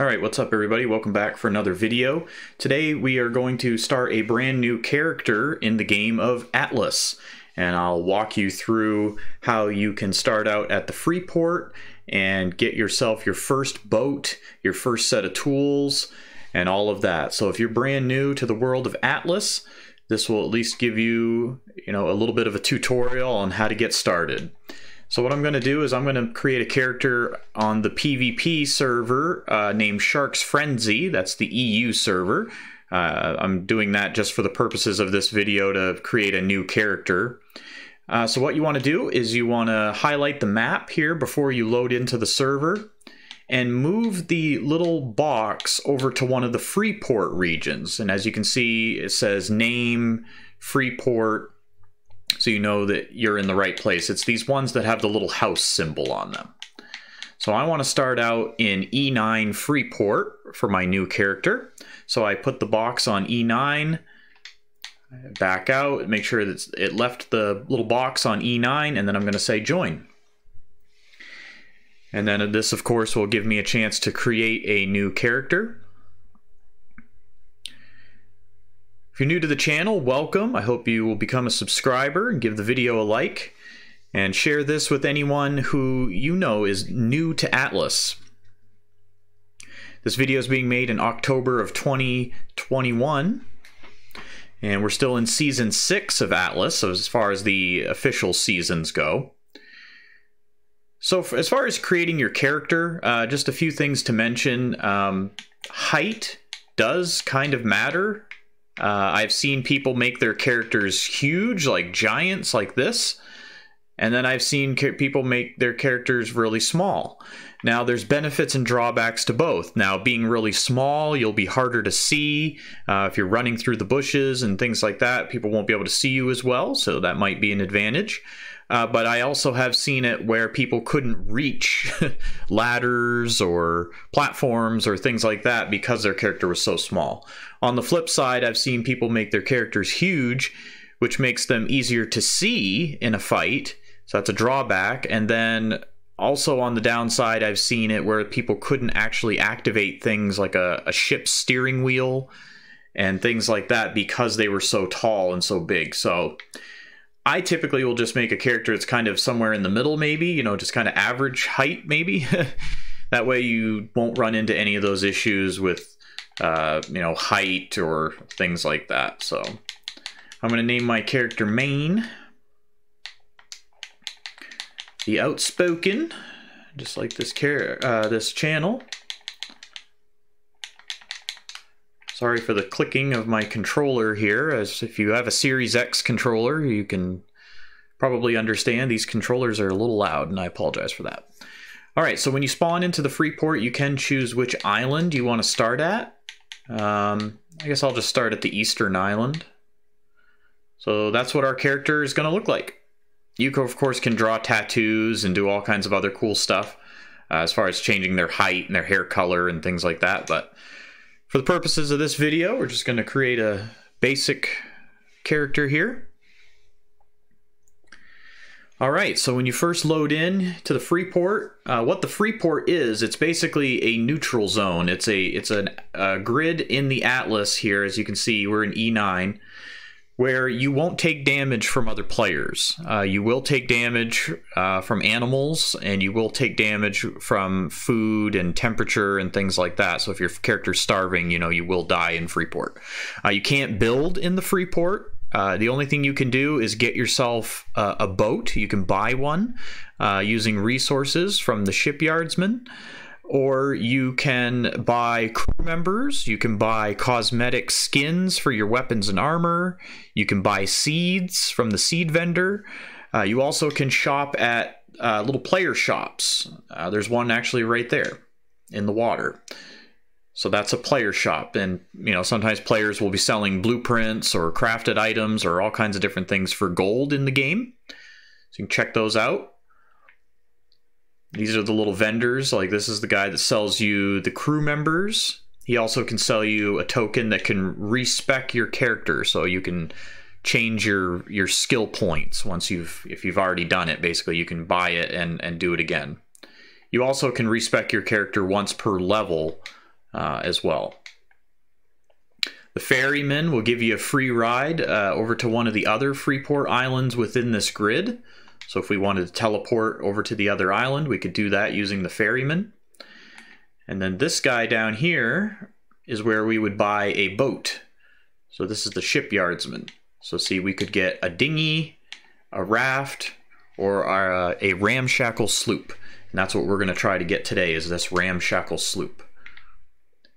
Alright, what's up everybody? Welcome back for another video. Today we are going to start a brand new character in the game of Atlas. And I'll walk you through how you can start out at the free port and get yourself your first boat, your first set of tools, and all of that. So if you're brand new to the world of Atlas, this will at least give you, you know, a little bit of a tutorial on how to get started. So what I'm going to do is I'm going to create a character on the PvP server uh, named Shark's Frenzy. That's the EU server. Uh, I'm doing that just for the purposes of this video to create a new character. Uh, so what you want to do is you want to highlight the map here before you load into the server and move the little box over to one of the Freeport regions. And as you can see, it says name, Freeport, so you know that you're in the right place. It's these ones that have the little house symbol on them. So I want to start out in E9 Freeport for my new character. So I put the box on E9, back out, make sure that it left the little box on E9, and then I'm going to say join. And then this, of course, will give me a chance to create a new character. If you're new to the channel, welcome. I hope you will become a subscriber and give the video a like. And share this with anyone who you know is new to Atlas. This video is being made in October of 2021. And we're still in season 6 of Atlas, as far as the official seasons go. So as far as creating your character, uh, just a few things to mention. Um, height does kind of matter uh, I've seen people make their characters huge, like giants, like this. And then I've seen people make their characters really small. Now, there's benefits and drawbacks to both. Now, being really small, you'll be harder to see. Uh, if you're running through the bushes and things like that, people won't be able to see you as well, so that might be an advantage. Uh, but I also have seen it where people couldn't reach ladders or platforms or things like that because their character was so small. On the flip side, I've seen people make their characters huge, which makes them easier to see in a fight. So that's a drawback. And then also on the downside, I've seen it where people couldn't actually activate things like a, a ship's steering wheel and things like that because they were so tall and so big. So I typically will just make a character that's kind of somewhere in the middle, maybe, you know, just kind of average height, maybe. that way you won't run into any of those issues with, uh, you know, height or things like that. So I'm going to name my character Maine. The Outspoken, just like this, uh, this channel. Sorry for the clicking of my controller here, as if you have a Series X controller, you can probably understand these controllers are a little loud, and I apologize for that. All right, so when you spawn into the Freeport, you can choose which island you want to start at. Um, I guess I'll just start at the Eastern Island. So that's what our character is going to look like. You, of course, can draw tattoos and do all kinds of other cool stuff uh, as far as changing their height and their hair color and things like that, but for the purposes of this video, we're just going to create a basic character here. All right, so when you first load in to the Freeport, uh, what the Freeport is, it's basically a neutral zone. It's a it's a, a grid in the atlas here, as you can see, we're in E9 where you won't take damage from other players. Uh, you will take damage uh, from animals, and you will take damage from food and temperature and things like that. So if your character's starving, you know you will die in Freeport. Uh, you can't build in the Freeport. Uh, the only thing you can do is get yourself a boat. You can buy one uh, using resources from the shipyardsman or you can buy crew members, you can buy cosmetic skins for your weapons and armor, you can buy seeds from the seed vendor. Uh, you also can shop at uh, little player shops. Uh, there's one actually right there in the water. So that's a player shop, and you know sometimes players will be selling blueprints or crafted items or all kinds of different things for gold in the game. So you can check those out. These are the little vendors. Like this is the guy that sells you the crew members. He also can sell you a token that can respec your character, so you can change your your skill points once you've if you've already done it. Basically, you can buy it and and do it again. You also can respec your character once per level uh, as well. The ferryman will give you a free ride uh, over to one of the other Freeport islands within this grid. So if we wanted to teleport over to the other island, we could do that using the ferryman. And then this guy down here is where we would buy a boat. So this is the shipyardsman. So see, we could get a dinghy, a raft, or a, a ramshackle sloop. And that's what we're going to try to get today is this ramshackle sloop.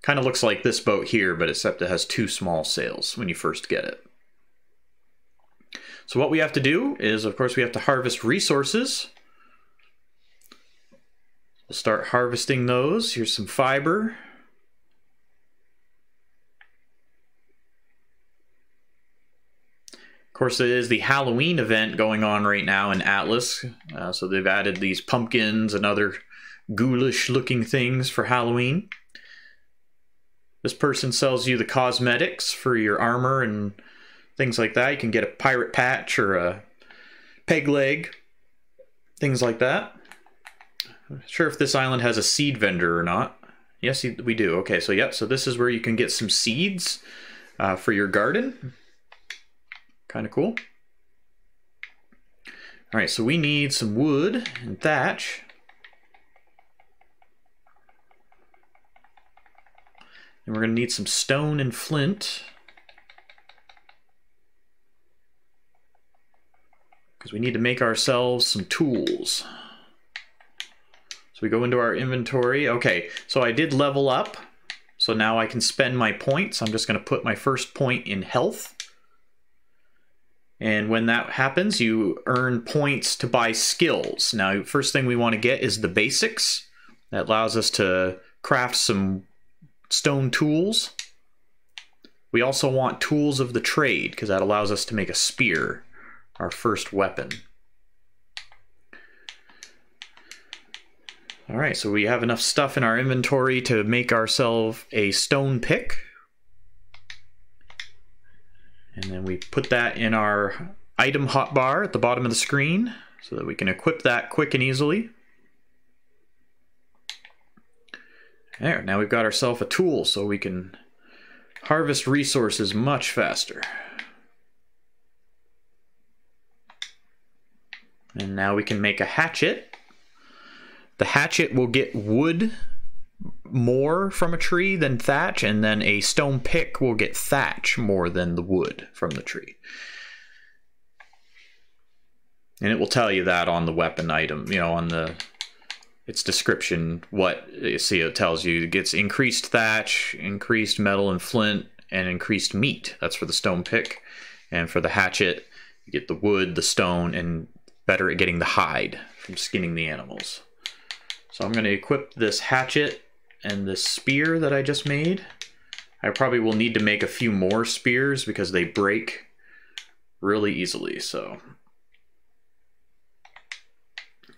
Kind of looks like this boat here, but except it has two small sails when you first get it. So what we have to do is, of course, we have to harvest resources. We'll start harvesting those. Here's some fiber. Of course, it is the Halloween event going on right now in Atlas. Uh, so they've added these pumpkins and other ghoulish looking things for Halloween. This person sells you the cosmetics for your armor and things like that. You can get a pirate patch or a peg leg, things like that. I'm not sure if this island has a seed vendor or not. Yes, we do. Okay, so yep, so this is where you can get some seeds uh, for your garden. Kind of cool. All right, so we need some wood and thatch. And we're going to need some stone and flint. Because we need to make ourselves some tools. So we go into our inventory. Okay, so I did level up. So now I can spend my points. I'm just going to put my first point in health. And when that happens, you earn points to buy skills. Now, first thing we want to get is the basics. That allows us to craft some stone tools. We also want tools of the trade because that allows us to make a spear, our first weapon. All right, so we have enough stuff in our inventory to make ourselves a stone pick. And then we put that in our item hotbar at the bottom of the screen so that we can equip that quick and easily. There, now we've got ourselves a tool so we can harvest resources much faster. And now we can make a hatchet. The hatchet will get wood more from a tree than thatch, and then a stone pick will get thatch more than the wood from the tree. And it will tell you that on the weapon item, you know, on the its description what you see it tells you it gets increased thatch increased metal and flint and increased meat that's for the stone pick and for the hatchet you get the wood the stone and better at getting the hide from skinning the animals so i'm going to equip this hatchet and this spear that i just made i probably will need to make a few more spears because they break really easily so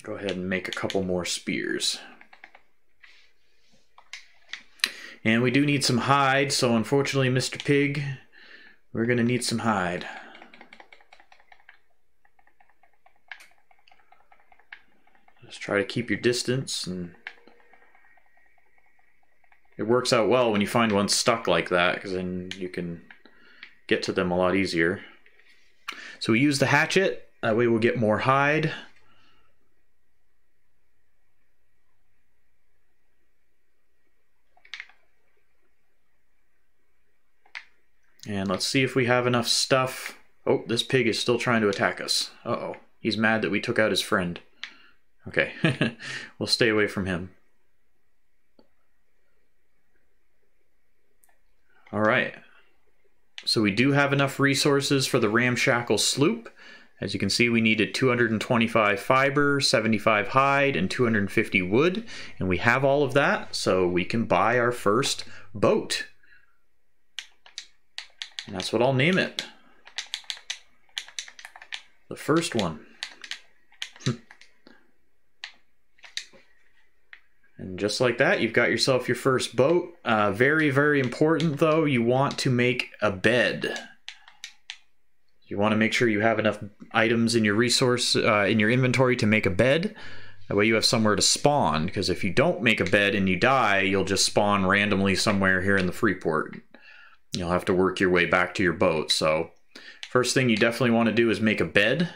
go ahead and make a couple more spears. And we do need some hide, so unfortunately, Mr. Pig, we're going to need some hide. Just try to keep your distance, and it works out well when you find one stuck like that, because then you can get to them a lot easier. So we use the hatchet, that way we'll get more hide. And let's see if we have enough stuff. Oh, this pig is still trying to attack us. Uh-oh. He's mad that we took out his friend. Okay. we'll stay away from him. All right. So we do have enough resources for the ramshackle sloop. As you can see, we needed 225 fiber, 75 hide, and 250 wood. And we have all of that, so we can buy our first boat. And that's what I'll name it. The first one. And just like that, you've got yourself your first boat. Uh, very, very important though, you want to make a bed. You want to make sure you have enough items in your resource, uh, in your inventory to make a bed. That way you have somewhere to spawn, because if you don't make a bed and you die, you'll just spawn randomly somewhere here in the Freeport. You'll have to work your way back to your boat. So first thing you definitely want to do is make a bed.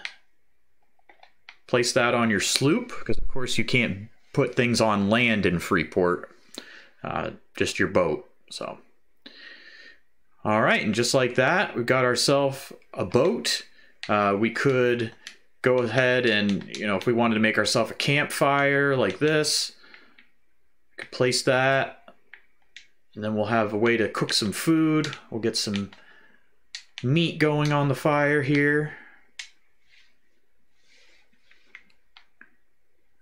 Place that on your sloop, because of course you can't put things on land in Freeport, uh, just your boat. So, all right, and just like that, we've got ourselves a boat. Uh, we could go ahead and, you know, if we wanted to make ourselves a campfire like this, we could place that. And then we'll have a way to cook some food. We'll get some meat going on the fire here.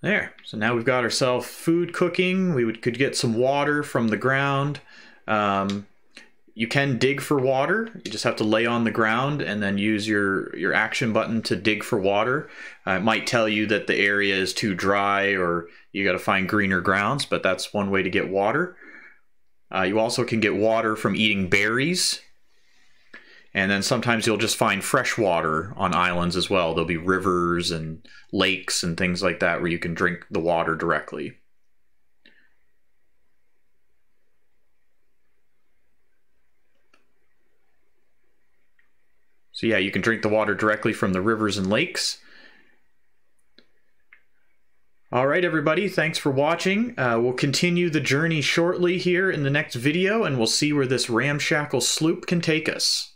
There. So now we've got ourselves food cooking. We would, could get some water from the ground. Um, you can dig for water. You just have to lay on the ground and then use your, your action button to dig for water. Uh, it might tell you that the area is too dry or you got to find greener grounds, but that's one way to get water. Uh, you also can get water from eating berries. And then sometimes you'll just find fresh water on islands as well. There'll be rivers and lakes and things like that where you can drink the water directly. So yeah, you can drink the water directly from the rivers and lakes. All right, everybody, thanks for watching. Uh, we'll continue the journey shortly here in the next video, and we'll see where this ramshackle sloop can take us.